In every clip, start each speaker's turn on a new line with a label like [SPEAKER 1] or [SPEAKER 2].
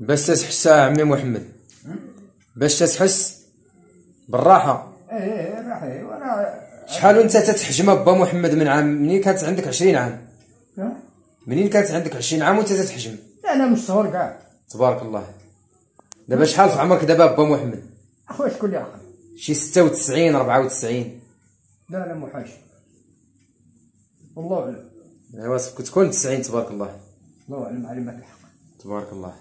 [SPEAKER 1] باش تحس عمي محمد. باش تحس بالراحة.
[SPEAKER 2] إيه راح إيه
[SPEAKER 1] شحال وانت تتحجم با محمد من عام؟ منين كانت عندك 20 عام؟ منين كانت عندك 20 عام وأنت تتحجم؟
[SPEAKER 2] أنا من الصغر كاع
[SPEAKER 1] تبارك الله. دابا شحال في عمرك دابا با محمد؟
[SPEAKER 2] أخويا شكون اللي عقل
[SPEAKER 1] شي 96 94
[SPEAKER 2] لا لا محاش والله أعلم.
[SPEAKER 1] أيوا كنت تكون 90 تبارك الله.
[SPEAKER 2] الله أعلم علامات الحق
[SPEAKER 1] تبارك الله.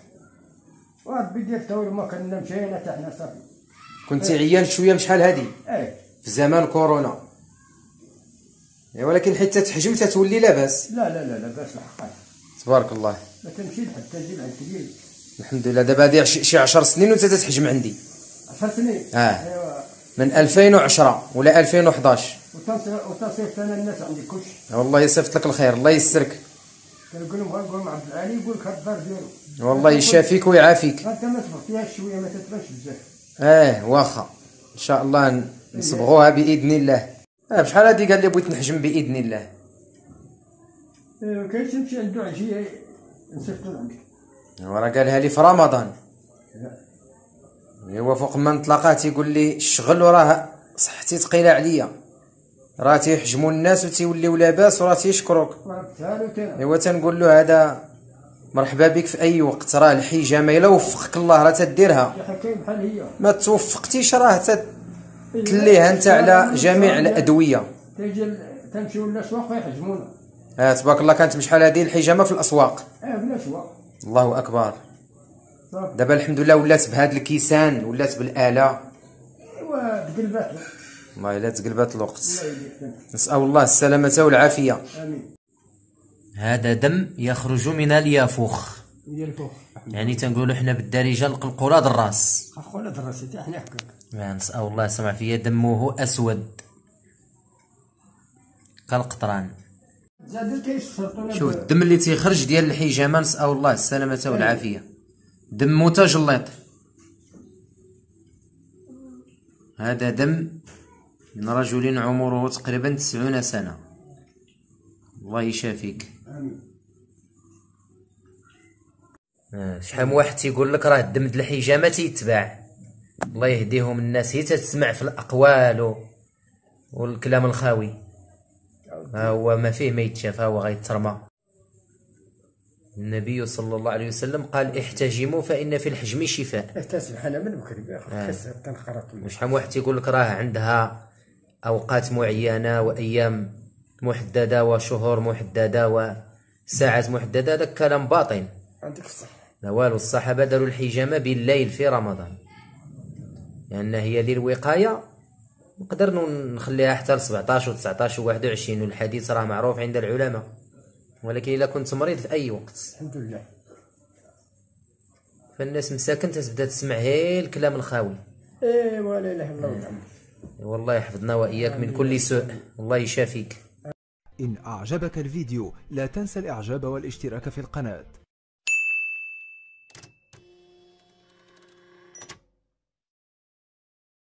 [SPEAKER 2] وربي دير التور ما كنا مشينا حتى حنا صافي.
[SPEAKER 1] كنت عيان شوية بشحال هادي.
[SPEAKER 2] إيه.
[SPEAKER 1] في زمان كورونا. إيه، ولكن حتى تحجم تتولي لاباس.
[SPEAKER 2] لا لا لا لا باس الحق.
[SPEAKER 1] تبارك الله.
[SPEAKER 2] ما تمشي حتى تجي عند كبير
[SPEAKER 1] الحمد لله. دابا هادي شي شي 10 سنين وانت تتحجم عندي.
[SPEAKER 2] 10 سنين؟
[SPEAKER 1] آه.
[SPEAKER 2] ايوا
[SPEAKER 1] من 2010 ولا 2011
[SPEAKER 2] وتصير وتصير أنا الناس عندي كلشي
[SPEAKER 1] والله يصيفط لك الخير. الله يسرك
[SPEAKER 2] لهم غنقول عبد العالي يقول لك الدار ديالو
[SPEAKER 1] والله يشافيك ويعافيك.
[SPEAKER 2] أنت ما شوية ما تتبانش بزاف.
[SPEAKER 1] آه واخا. إن شاء الله نصبغوها بإذن الله. آه بشحال هادي قال لي بغيت نحجم بإذن الله؟
[SPEAKER 2] كاين تمشي عنده عجيه نصيفطو عندك
[SPEAKER 1] وراه قالها لي في رمضان. ايوا فوق ما نطلقاه تيقول لي الشغل وراه صحتي ثقيلة عليا. راه تيحجموا الناس وتيوليو لاباس وراه تيشكروك. ايوا تنقول له هذا مرحبا بك في أي وقت. راه الحجامة إلا وفقك الله راه تديرها. ما توفقتيش راه تليها أنت على جميع الأدوية.
[SPEAKER 2] تيجي تمشيو للاسواق يحجمونا
[SPEAKER 1] آه تبارك الله كانت بشحال هذه الحجامة في الأسواق.
[SPEAKER 2] آه بالاسواق
[SPEAKER 1] الله
[SPEAKER 2] أكبر.
[SPEAKER 1] دابا الحمد لله ولات بهاد الكيسان ولات بالآلة.
[SPEAKER 2] أيوا تقلبات له.
[SPEAKER 1] والله إلا تقلبات الوقت.
[SPEAKER 2] الله.
[SPEAKER 1] نسأل الله السلامة والعافية.
[SPEAKER 2] امين
[SPEAKER 3] هذا دم يخرج من اليافوخ. يعني تنقولوا حنا بالدارجه القلقوله الراس
[SPEAKER 2] اخونا دراسي حتى حنا
[SPEAKER 3] يعني نسأل الله سمع فيا دمه أسود. كالقطران.
[SPEAKER 1] شوف الدم اللي تيخرج ديال الحجامة نسأل الله السلامة والعافية. دم متجلط. هذا دم من رجل عمره تقريبا تسعون سنة. الله يشافيك.
[SPEAKER 2] امين
[SPEAKER 3] آه، شحال من واحد تيقول لك راه الدم د الحجامة تيتباع. الله يهديهم الناس هي تسمع في الأقوال و- والكلام الخاوي. ها هو ما فيه ما يتشاف هو غيترمى. النبي صلى الله عليه وسلم قال احتجموا فإن في الحجم شفاء.
[SPEAKER 2] تسبح أنا من بكري تنخرط.
[SPEAKER 3] وشحال من واحد تيقول لك راه عندها أوقات معينة وأيام محددة وشهور محددة وساعات محددة هذا كلام باطل
[SPEAKER 2] عندك الصح
[SPEAKER 3] لا والو الصحابة داروا الحجامة بالليل في رمضان. لأن هي للوقايه نقدر نخليها حتى ل 17 و 19 و 21 والحديث راه معروف عند العلماء. ولكن إلا كنت مريض في أي وقت.
[SPEAKER 2] الحمد لله.
[SPEAKER 3] فالناس مساكن تبدأ تسمع هي الكلام الخاوي.
[SPEAKER 2] إيه ولا إله إلا الله
[SPEAKER 3] والله يحفظنا وإياك من كل سوء. الله يشافيك.
[SPEAKER 4] إن أعجبك الفيديو لا تنسى الإعجاب والاشتراك في القناة.